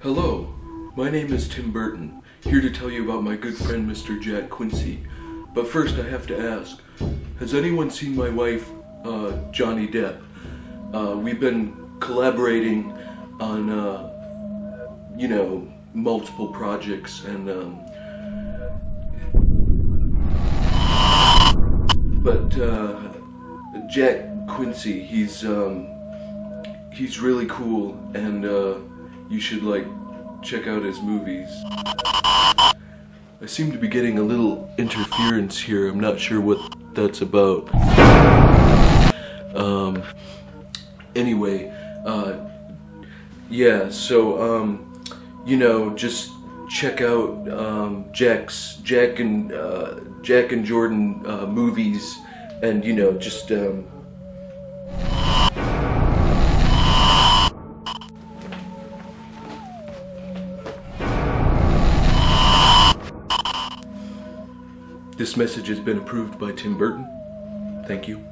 Hello, my name is Tim Burton, here to tell you about my good friend Mr. Jack Quincey. But first I have to ask, has anyone seen my wife, uh, Johnny Depp? Uh, we've been collaborating on, uh, you know, multiple projects and, um, but, uh, Jack Quincey, he's, um, he's really cool and, uh, you should, like, check out his movies. I seem to be getting a little interference here. I'm not sure what that's about. Um, anyway, uh, yeah, so, um, you know, just check out, um, Jack's, Jack and, uh, Jack and Jordan, uh, movies, and, you know, just, um, This message has been approved by Tim Burton. Thank you.